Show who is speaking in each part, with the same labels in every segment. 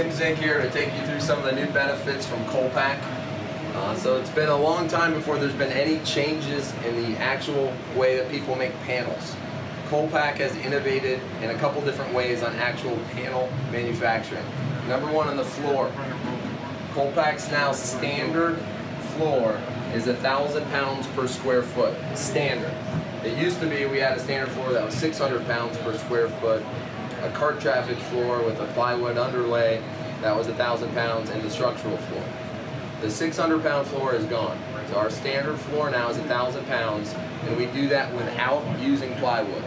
Speaker 1: Tim Zink here to take you through some of the new benefits from Kolpak. Uh, so it's been a long time before there's been any changes in the actual way that people make panels. Kolpak has innovated in a couple different ways on actual panel manufacturing. Number one on the floor. Kolpak's now standard floor is a thousand pounds per square foot, standard. It used to be we had a standard floor that was 600 pounds per square foot, a cart traffic floor with a plywood underlay that was a thousand pounds, and the structural floor. The 600 pound floor is gone. So our standard floor now is a thousand pounds, and we do that without using plywood.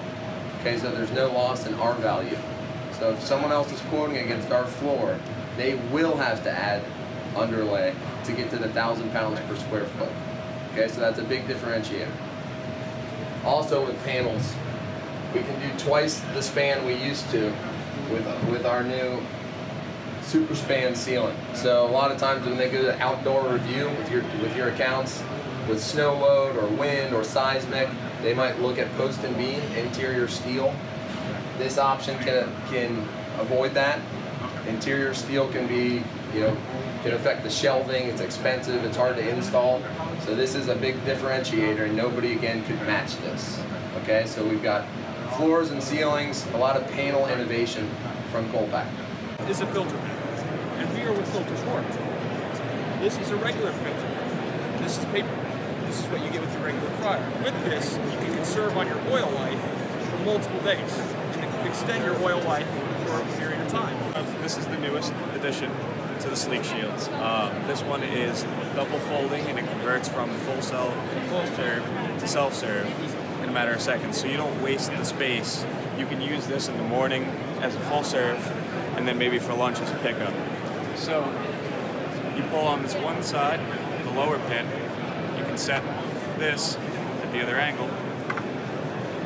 Speaker 1: Okay, so there's no loss in our value. So if someone else is quoting against our floor, they will have to add underlay to get to the thousand pounds per square foot. Okay, so that's a big differentiator. Also with panels, we can do twice the span we used to with, with our new super span ceiling. So a lot of times when they go to outdoor review with your, with your accounts, with snow load or wind or seismic, they might look at post and beam, interior steel. This option can, can avoid that. Interior steel can be, you know, can affect the shelving, it's expensive, it's hard to install. So this is a big differentiator and nobody again could match this. Okay, so we've got floors and ceilings, a lot of panel innovation from Kolpak.
Speaker 2: This is a filter pan, and we are with Filters Work. This is a regular filter. This is paper. This is what you get with your regular fryer. With this, you can conserve on your oil life for multiple days and extend your oil life for a period of time.
Speaker 3: This is the newest addition to the Sleek Shields. Um, this one is double folding and it converts from full cell, full serve to self-serve in a matter of seconds. So you don't waste the space. You can use this in the morning as a full serve and then maybe for lunch as a pickup. So you pull on this one side, the lower pin, you can set this at the other angle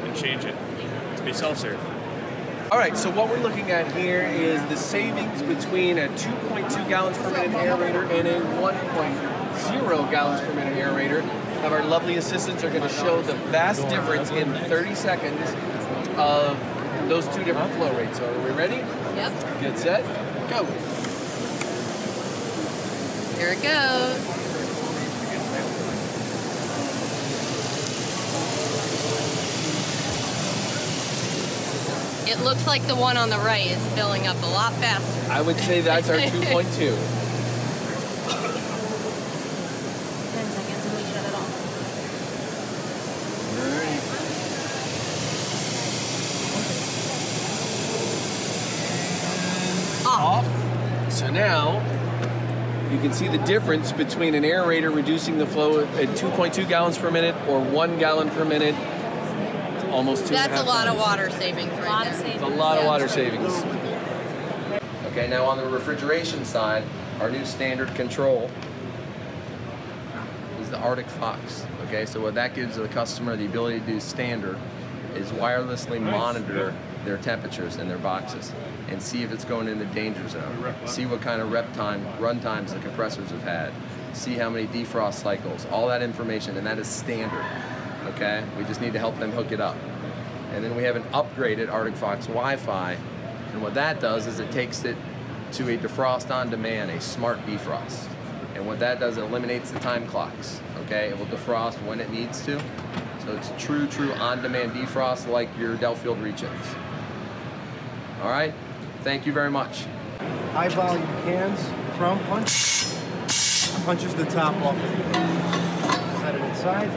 Speaker 3: and change it to be self-serve.
Speaker 4: All right, so what we're looking at here is the savings between a 2.2 gallons per minute aerator and a 1.0 gallons per minute aerator. Have our lovely assistants are going to show the vast difference in 30 seconds of those two different flow rates. So are we ready?
Speaker 5: Yep.
Speaker 4: Get set, go.
Speaker 5: Here it goes. It looks like the one on the right is filling up a lot faster.
Speaker 4: I would say that's our 2.2.
Speaker 5: 10 seconds and we shut it off. Off.
Speaker 4: So now you can see the difference between an aerator reducing the flow at 2.2 gallons per minute or one gallon per minute. Almost two.
Speaker 5: That's a
Speaker 4: half
Speaker 5: lot of water savings right there.
Speaker 4: It's a lot of water savings.
Speaker 1: Okay, now on the refrigeration side, our new standard control is the Arctic Fox. Okay, so what that gives the customer the ability to do standard is wirelessly monitor their temperatures in their boxes and see if it's going in the danger zone. See what kind of rep time, run times the compressors have had. See how many defrost cycles, all that information, and that is standard. Okay, we just need to help them hook it up. And then we have an upgraded Arctic Fox Wi-Fi, and what that does is it takes it to a defrost on demand, a smart defrost. And what that does, it eliminates the time clocks. Okay, it will defrost when it needs to. So it's true, true on-demand defrost like your Delfield reach-ins. All right, thank you very much.
Speaker 6: high volume cans, thrum punch, punches the top off of it. Set it inside,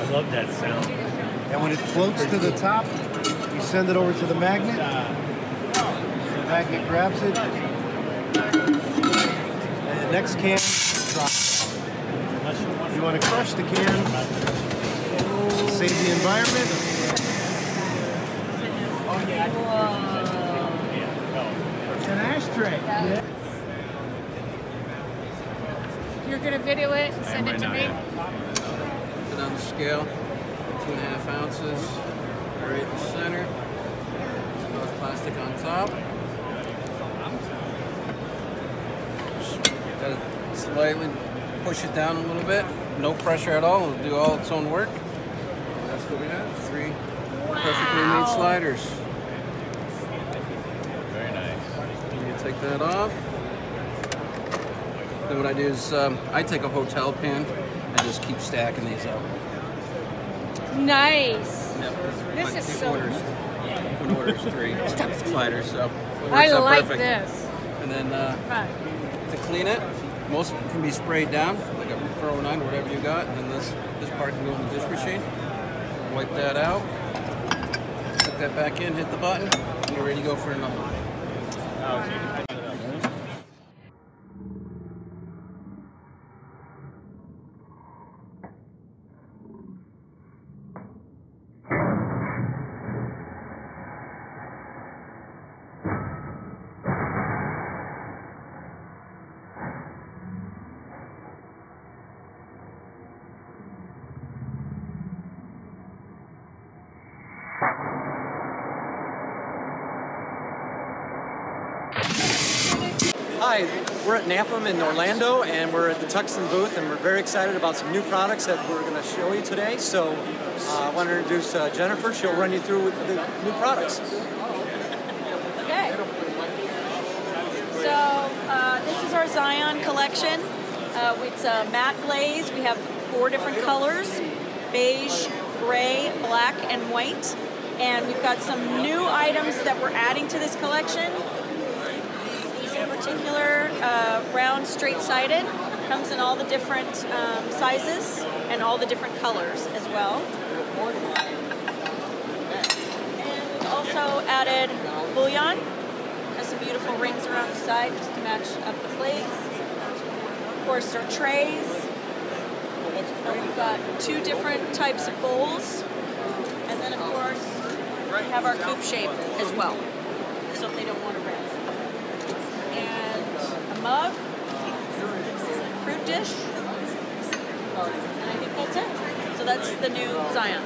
Speaker 7: I love that sound.
Speaker 6: and when it floats to the top, you send it over to the magnet. The magnet grabs it, and the next can drops. You want to crush the can, save the environment. It's an ashtray.
Speaker 8: You're gonna video it and send it to me?
Speaker 9: Put on the scale, two and a half ounces, right in the center. Plastic on top. Gotta slightly push it down a little bit. No pressure at all. It'll do all its own work. That's what we have. Three perfectly made sliders. Take that off. Then what I do is um, I take a hotel pan and just keep stacking these up.
Speaker 8: Nice.
Speaker 9: Yep.
Speaker 8: This is so
Speaker 9: orders, One orders three sliders, so
Speaker 8: I like
Speaker 9: perfect.
Speaker 8: this.
Speaker 9: And then uh,
Speaker 8: Fun.
Speaker 9: to clean it, most can be sprayed down, like a Pro 9, whatever you got. And then this this part can go in the dish machine. Wipe that out. Put that back in, hit the button, and you're ready to go for another one.
Speaker 10: Hi, we're in Orlando, and we're at the Tuxton booth, and we're very excited about some new products that we're going to show you today. So, uh, I want to introduce uh, Jennifer. She'll run you through the new products.
Speaker 11: Okay. So uh, this is our Zion collection. Uh, it's a matte glaze. We have four different colors: beige, gray, black, and white. And we've got some new items that we're adding to this collection. Particular, uh, round, straight-sided, comes in all the different um, sizes and all the different colors as well. And we've also added bouillon. Has some beautiful rings around the side just to match up the plates. Of course, our trays. And we've got two different types of bowls. And then, of course, we have our coupe shape as well. So if they don't want to wrap. Mug. Fruit dish. And I think that's it. So that's the new Zion.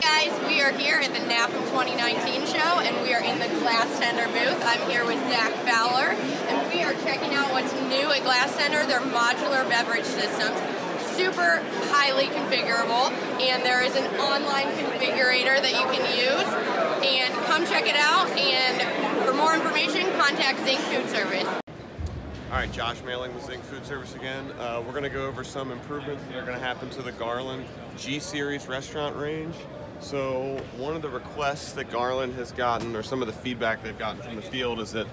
Speaker 5: Guys, we are here at the NAFEM 2019 show, and we are in the Glastender booth. I'm here with Zach Fowler, and we are checking out what's new at Glastender, their modular beverage systems. Super highly configurable, and there is an online configurator that you can use. And come check it out, and for more information, contact Zink Food Service.
Speaker 12: All right, Josh Mailing with Zink Food Service again. Uh, we're going to go over some improvements that are going to happen to the Garland G Series restaurant range. So, one of the requests that Garland has gotten, or some of the feedback they've gotten from the field, is that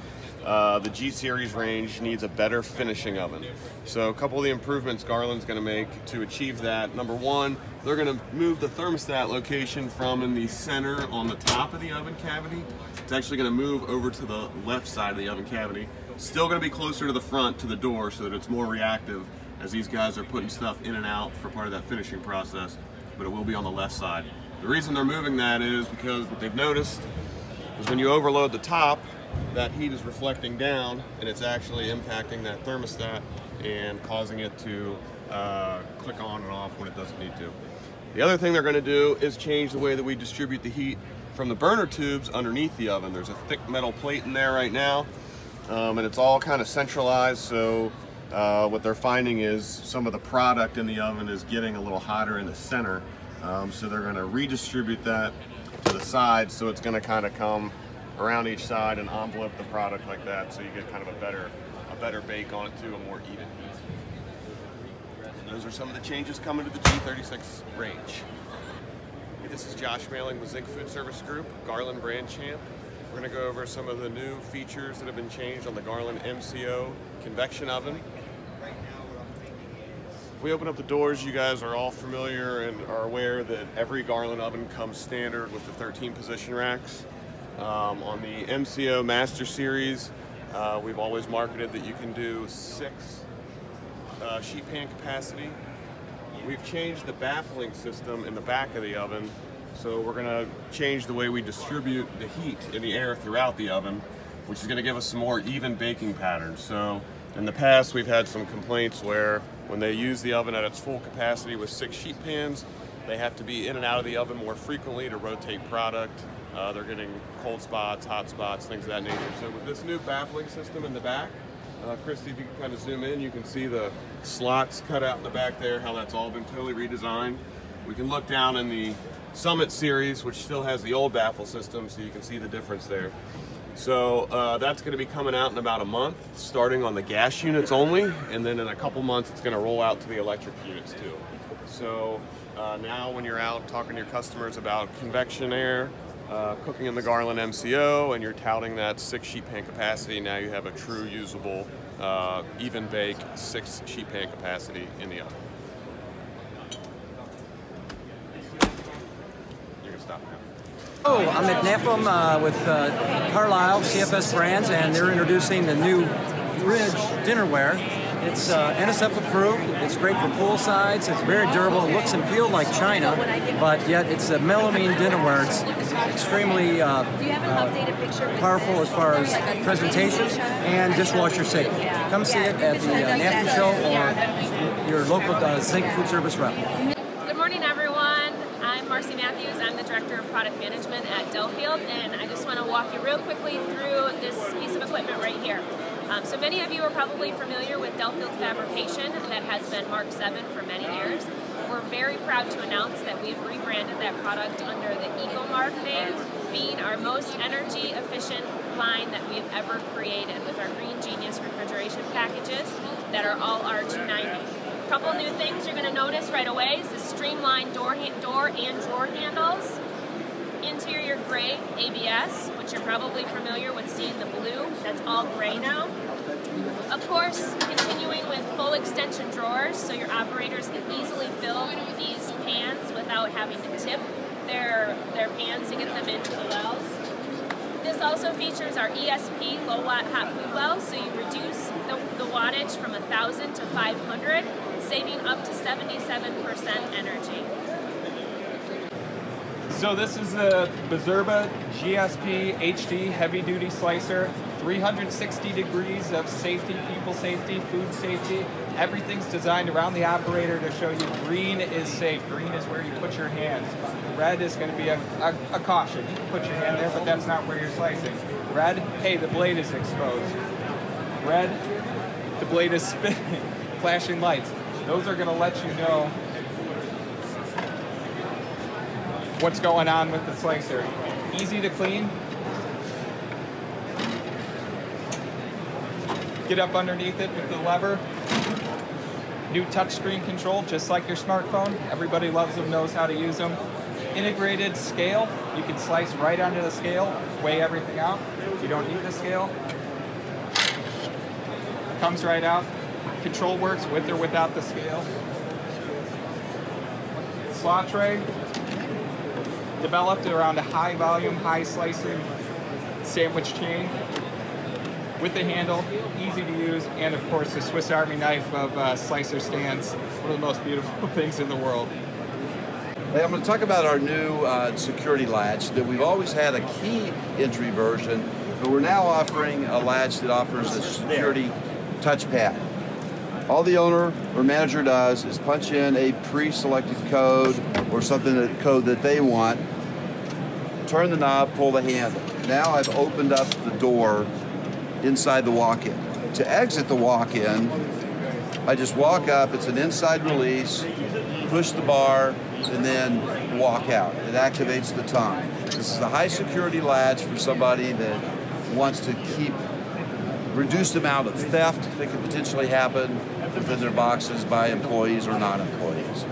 Speaker 12: uh, the G Series range needs a better finishing oven. So, a couple of the improvements Garland's going to make to achieve that. Number one, they're going to move the thermostat location from in the center on the top of the oven cavity. It's actually going to move over to the left side of the oven cavity. Still going to be closer to the front, to the door, so that it's more reactive as these guys are putting stuff in and out for part of that finishing process, but it will be on the left side. The reason they're moving that is because what they've noticed is when you overload the top, that heat is reflecting down and it's actually impacting that thermostat and causing it to uh, click on and off when it doesn't need to. The other thing they're going to do is change the way that we distribute the heat from the burner tubes underneath the oven. There's a thick metal plate in there right now, um, and it's all kind of centralized. So uh, what they're finding is some of the product in the oven is getting a little hotter in the center. Um, so they're going to redistribute that to the sides. so it's going to kind of come around each side and envelope the product like that, so you get kind of a better a better bake on it too, a more even those are some of the changes coming to the G36 range. This is Josh Mailing with Zink Food Service Group, Garland brand champ. We're going to go over some of the new features that have been changed on the Garland MCO convection oven. If we open up the doors, you guys are all familiar and are aware that every Garland oven comes standard with the 13 position racks. Um, on the MCO Master Series, uh, we've always marketed that you can do six uh, sheet pan capacity. We've changed the baffling system in the back of the oven, so we're going to change the way we distribute the heat in the air throughout the oven, which is going to give us some more even baking patterns. So in the past, we've had some complaints where when they use the oven at its full capacity with six sheet pans, they have to be in and out of the oven more frequently to rotate product. Uh, they're getting cold spots, hot spots, things of that nature. So with this new baffling system in the back, uh, Christy, if you can kind of zoom in, you can see the slots cut out in the back there, how that's all been totally redesigned. We can look down in the Summit series, which still has the old baffle system, so you can see the difference there. So uh, that's going to be coming out in about a month, starting on the gas units only, and then in a couple months it's going to roll out to the electric units too. So uh, now when you're out talking to your customers about convection air, uh, cooking in the Garland MCO, and you're touting that six sheet pan capacity, now you have a true usable, uh, even bake six sheet pan capacity in the oven. You can stop now.
Speaker 10: Oh, I'm at NAFEM uh, with uh, Carlisle CFS Brands, and they're introducing the new Ridge dinnerware. It's uh, NSF approved. It's great for pool sides. It's very durable. It looks and feels like China, but yet it's a melamine dinnerware. It's extremely uh, uh, powerful as far as presentation and dishwasher safe. Come see it at the uh, NAFEM show or your local uh, Zink food service rep.
Speaker 13: Good morning, everyone. I'm Marcy Matthews. I'm the Director of Product Management at Delfield, and I just want to walk you real quickly through this piece of equipment right here. Um, so many of you are probably familiar with Delfield Fabrication that has been Mark 7 for many years. We're very proud to announce that we've rebranded that product under the EcoMark name, being our most energy efficient line that we've ever created with our Green Genius refrigeration packages that are all R290 couple new things you're going to notice right away is the streamlined door, door and drawer handles, interior gray ABS, which you're probably familiar with seeing the blue, that's all gray now. Of course, continuing with full extension drawers so your operators can easily fill these pans without having to tip their, their pans to get them into the wells. This also features our ESP low watt hot food wells, so you reduce the, the wattage from 1,000 to 500, saving up to 77% energy.
Speaker 2: So this is the Bizerba GSP HD heavy duty slicer. 360 degrees of safety, people safety, food safety. Everything's designed around the operator to show you green is safe. Green is where you put your hands. Red is going to be a, a, a caution. You can put your hand there, but that's not where you're slicing. Red, hey, the blade is exposed. Red, the blade is spinning. Flashing lights. Those are going to let you know what's going on with the slicer. Easy to clean. Get up underneath it with the lever. New touchscreen control, just like your smartphone. Everybody loves them, knows how to use them. Integrated scale, you can slice right onto the scale, weigh everything out. You don't need the scale. Comes right out. Control works with or without the scale. Slaw tray, developed around a high volume, high slicing sandwich chain with the handle, easy to use, and of course the Swiss Army knife of uh, slicer stands, one of the most beautiful things in the world.
Speaker 14: Hey, I'm going to talk about our new uh, security latch that we've always had a key entry version, but we're now offering a latch that offers a security touchpad. All the owner or manager does is punch in a pre-selected code or something that code that they want, turn the knob, pull the handle. Now I've opened up the door inside the walk-in. To exit the walk-in, I just walk up, it's an inside release, push the bar, and then walk out. It activates the tongue. This is a high security latch for somebody that wants to keep reduced amount of theft that could potentially happen within their boxes by employees or non-employees.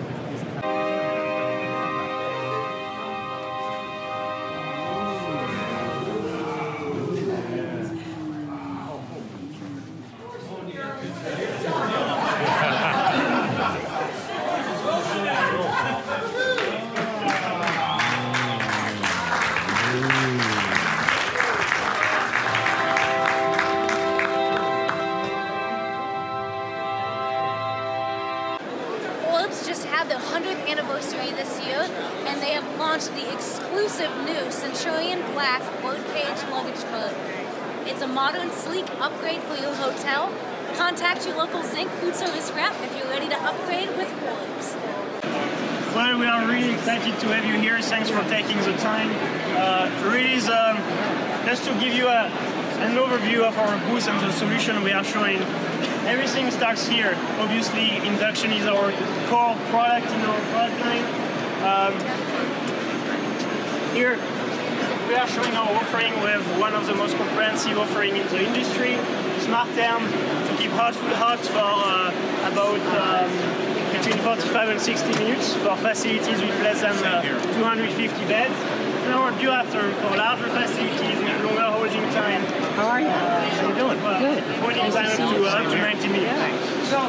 Speaker 15: Sleek upgrade for your hotel. Contact your local Zink food service rep if you're ready to upgrade with Philips.
Speaker 16: Well, we are really excited to have you here. Thanks for taking the time. Uh, really, is, um, just to give you a, an overview of our booth and the solution we are showing. Everything starts here. Obviously, induction is our core product in our product line. Um, here, we are showing our offering with one of the most comprehensive offering in the industry, Smart Therm, to keep hot food hot for uh, about um, between 45 and 60 minutes for facilities with less than uh, 250 beds. And our Duratherm for larger facilities with longer holding time.
Speaker 17: How are you?
Speaker 16: How are you doing? Good. Holding
Speaker 17: Nice
Speaker 16: time
Speaker 17: to
Speaker 16: up to,
Speaker 17: you.
Speaker 16: uh, to 90 minutes. So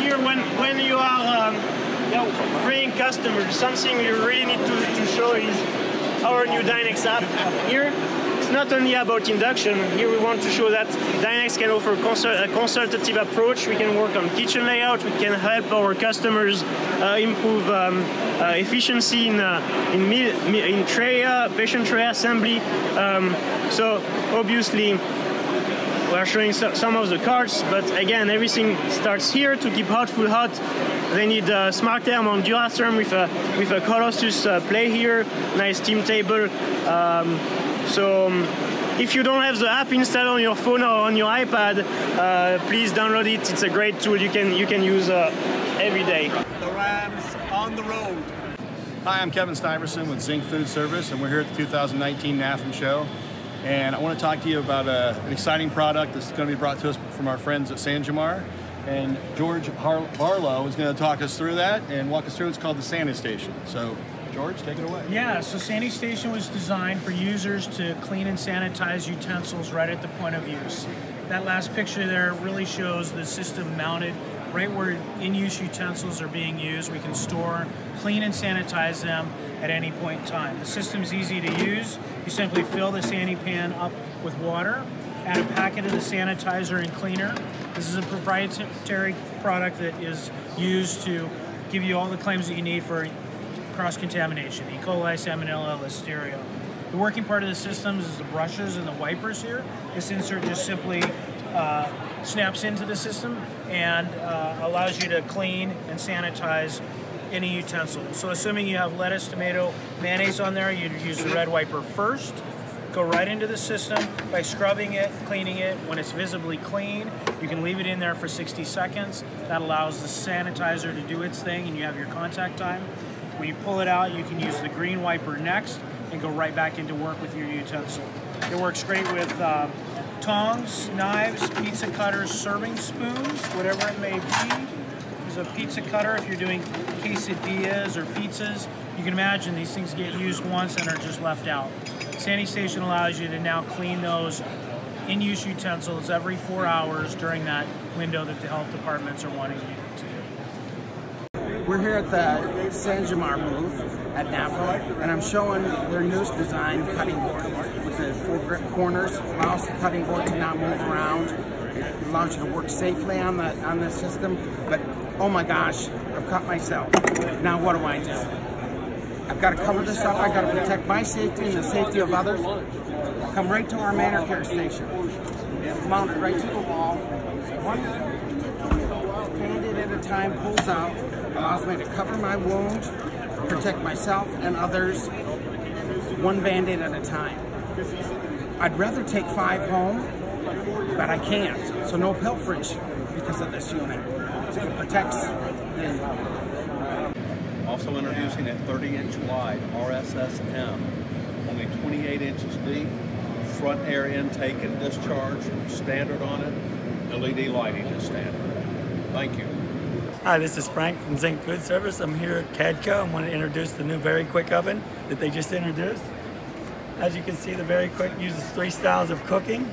Speaker 16: here when when you are um, you know, bringing customers, something we really need to, to show is our new Dinex app. Here, it's not only about induction. Here we want to show that Dinex can offer consult- a consultative approach. We can work on kitchen layout. We can help our customers uh, improve um, uh, efficiency in uh, in, in tray, uh, patient tray assembly. Um, so obviously we are showing so- some of the cards, but again, everything starts here to keep hot food hot. They need smart therm on Duratherm with a with a Colossus uh, play here, nice team table. Um, so um, if you don't have the app installed on your phone or on your iPad, uh, please download it. It's a great tool you can you can use uh, every day.
Speaker 18: The Rams on the road. Hi, I'm Kevin Stuyvesant with Zink Food Service, and we're here at the 2019 NAFEM show. And I want to talk to you about a, an exciting product that's going to be brought to us from our friends at San Jamar. And George Har- Barlow is going to talk us through that and walk us through. It's called the Sani Station. So, George, take it away.
Speaker 19: Yeah, so Sani Station was designed for users to clean and sanitize utensils right at the point of use. That last picture there really shows the system mounted right where in-use utensils are being used. We can store, clean and sanitize them at any point in time. The system's easy to use. You simply fill the Sandy pan up with water, add a packet of the sanitizer and cleaner. This is a proprietary product that is used to give you all the claims that you need for cross-contamination, E. coli, salmonella, listeria. The working part of the systems is the brushes and the wipers here. This insert just simply uh, snaps into the system and uh, allows you to clean and sanitize any utensil. So assuming you have lettuce, tomato, mayonnaise on there, you'd use the red wiper first, go right into the system by scrubbing it, cleaning it. When it's visibly clean, you can leave it in there for 60 seconds. That allows the sanitizer to do its thing and you have your contact time. When you pull it out, you can use the green wiper next and go right back into work with your utensil. It works great with um, tongs, knives, pizza cutters, serving spoons, whatever it may be. There's a pizza cutter if you're doing quesadillas or pizzas. You can imagine these things get used once and are just left out. Sani Station allows you to now clean those in-use utensils every four hours during that window that the health departments are wanting you to do.
Speaker 20: We're here at the San Jamar booth at NAFA, and I'm showing their newest design cutting board four grip corners. Allows the cutting board to not move around. It allows you to work safely on the on the system. But oh my gosh, I've cut myself. Now what do I do? I've got to cover this up. I've got to protect my safety and the safety of others. Come right to our manor care station. Mount it right to the wall. One bandit at a time pulls out. Allows me to cover my wound, protect myself and others one band-aid at a time. I'd rather take five home, but I can't. So no pilferage because of this unit. So it protects the
Speaker 21: Also introducing a 30-inch wide RSSM, only 28 inches deep, front air intake and discharge, standard on it, LED lighting is standard. Thank you.
Speaker 22: Hi, this is Frank from Zink Food Service. I'm here at CADCO. I want to introduce the new Very Quick oven that they just introduced. As you can see, the Very Quick uses three styles of cooking.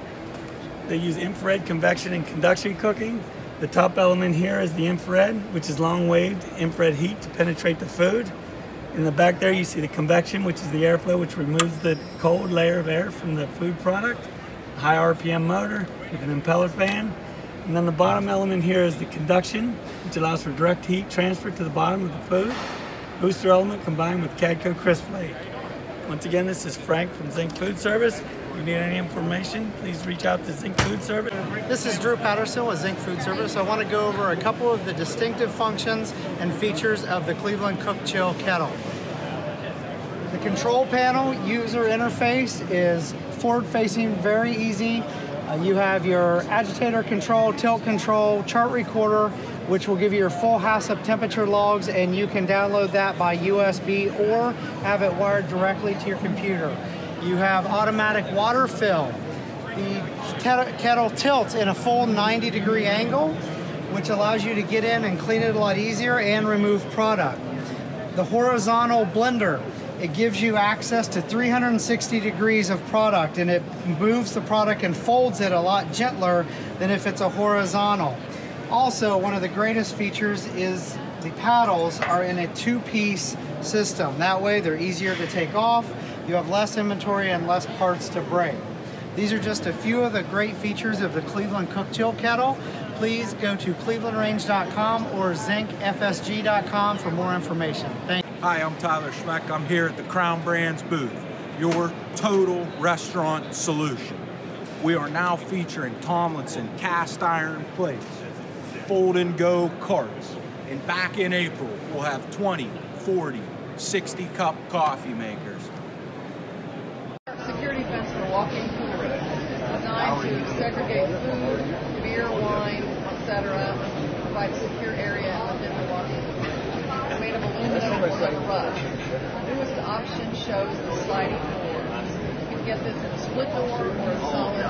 Speaker 22: They use infrared convection and conduction cooking. The top element here is the infrared, which is long-waved infrared heat to penetrate the food. In the back there, you see the convection, which is the airflow, which removes the cold layer of air from the food product. High RPM motor with an impeller fan. And then the bottom element here is the conduction, which allows for direct heat transfer to the bottom of the food. Booster element combined with Cadco crisp plate. Once again, this is Frank from Zink Food Service. If you need any information, please reach out to Zink Food Service.
Speaker 23: This is Drew Patterson with Zinc Food Service. I want to go over a couple of the distinctive functions and features of the Cleveland Cook Chill Kettle. The control panel user interface is forward facing, very easy. Uh, you have your agitator control, tilt control, chart recorder, which will give you your full HACCP temperature logs, and you can download that by USB or have it wired directly to your computer. You have automatic water fill. The kettle tilts in a full 90 degree angle, which allows you to get in and clean it a lot easier and remove product. The horizontal blender, it gives you access to 360 degrees of product and it moves the product and folds it a lot gentler than if it's a horizontal. Also, one of the greatest features is the paddles are in a two-piece system. That way they're easier to take off, you have less inventory and less parts to break. These are just a few of the great features of the Cleveland Cook Chill Kettle. Please go to clevelandrange.com or zinkfsg.com for more information. Thank you.
Speaker 24: Hi, I'm Tyler Schmeck. I'm here at the Crown Brands booth, your total restaurant solution. We are now featuring Tomlinson cast iron plates, fold and go carts, and back in April, we'll have 20, 40, 60 cup coffee makers.
Speaker 25: Security fence for walking cooler designed to segregate food, beer, wine, etc., provide a secure area within the walking. Made of aluminum will never. The newest option shows the sliding door. You can get this in a split door or a solid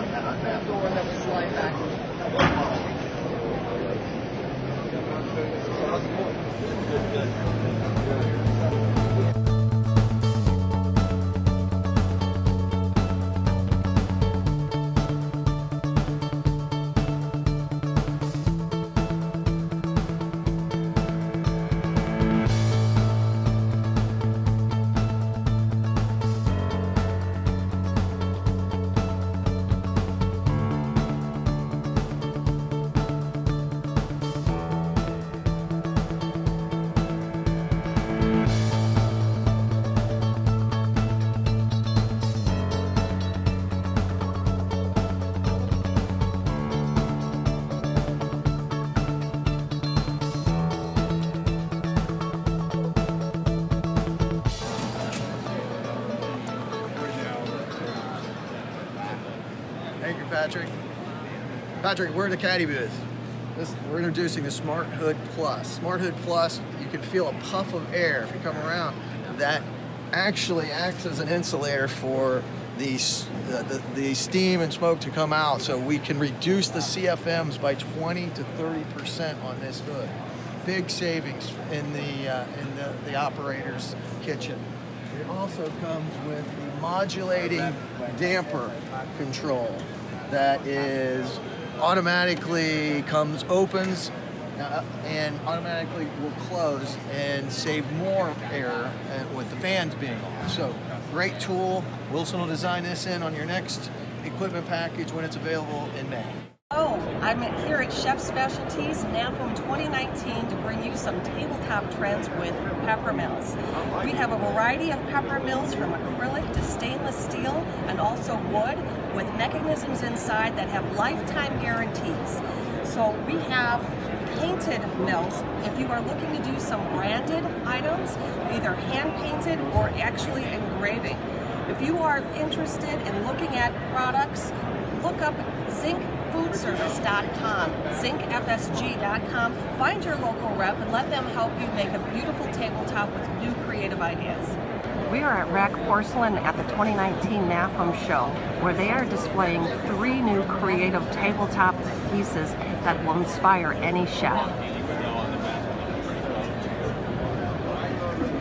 Speaker 25: door that will slide back.
Speaker 17: Thank you, Patrick, we're in the caddy booth. This, we're introducing the Smart Hood Plus. Smart Hood Plus, you can feel a puff of air if you come around. That actually acts as an insulator for the, the, the steam and smoke to come out so we can reduce the CFMs by 20 to 30% on this hood. Big savings in the, uh, in the, the operator's kitchen. It also comes with the modulating damper control that is automatically comes opens uh, and automatically will close and save more air uh, with the fans being off. So great tool. Wilson will design this in on your next equipment package when it's available in May.
Speaker 26: Oh, I'm here at Chef Specialties NAFEM 2019 to bring you some tabletop trends with pepper mills. We have a variety of pepper mills from acrylic to stainless steel and also wood with mechanisms inside that have lifetime guarantees. So we have painted mills if you are looking to do some branded items, either hand painted or actually engraving. If you are interested in looking at products, look up zinkfoodservice.com, zinkfsg.com. Find your local rep and let them help you make a beautiful tabletop with new creative ideas. We are at RAK Porcelain at the 2019 NAFEM show, where they are displaying three new creative tabletop pieces that will inspire any chef.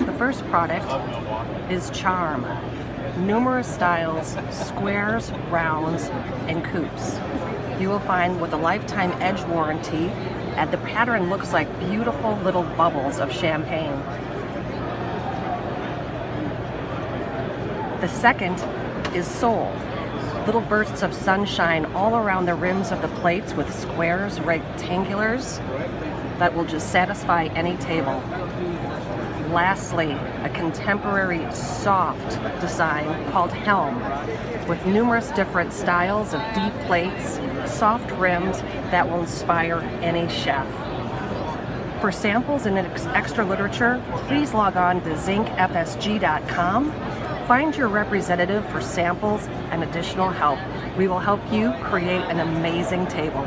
Speaker 26: The first product is Charm. Numerous styles, squares, rounds, and coupes. You will find with a lifetime edge warranty, and the pattern looks like beautiful little bubbles of champagne. The second is Soul. Little bursts of sunshine all around the rims of the plates with squares, rectangulars that will just satisfy any table. Lastly, a contemporary soft design called Helm with numerous different styles of deep plates, soft rims that will inspire any chef. For samples and extra literature, please log on to zinkfsg.com Find your representative for samples and additional help. We will help you create an amazing table.